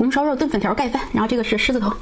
红烧肉炖粉条盖饭，然后这个是狮子头。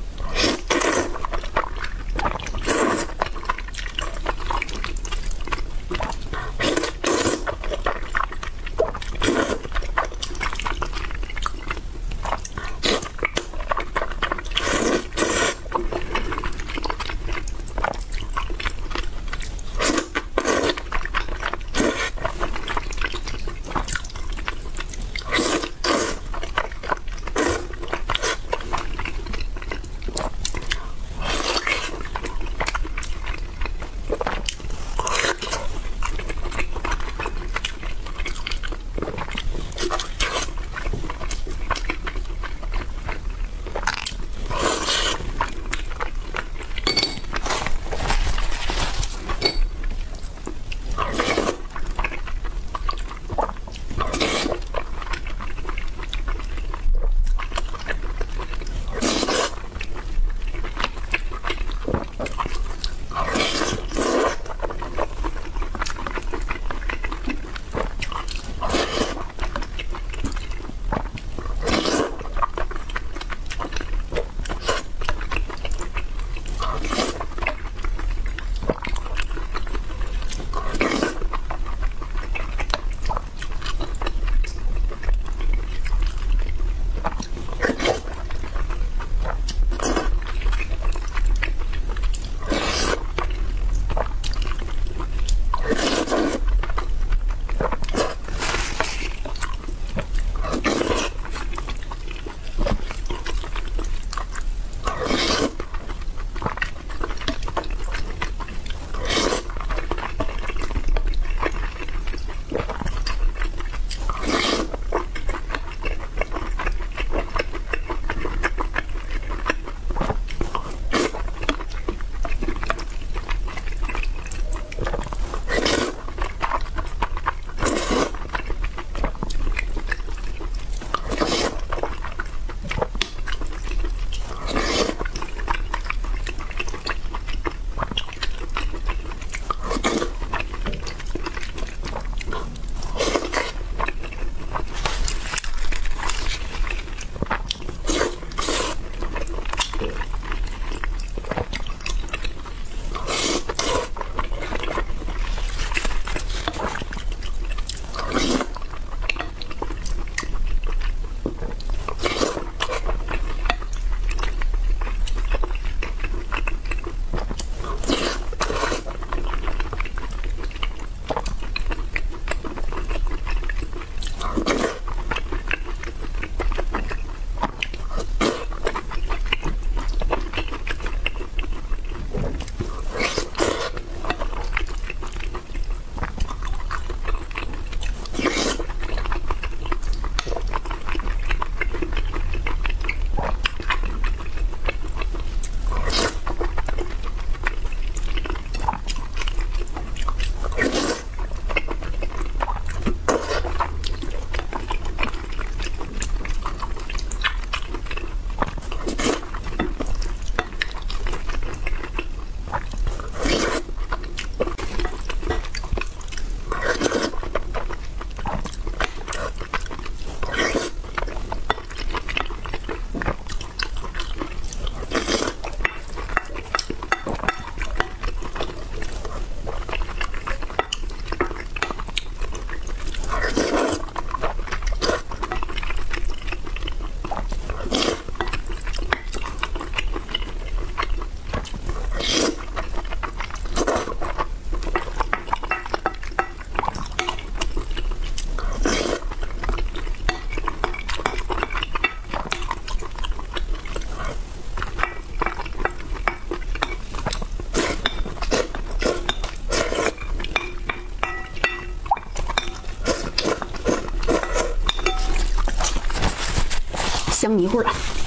迷糊了。